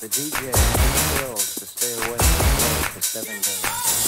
the DJ has to stay away from the for seven days.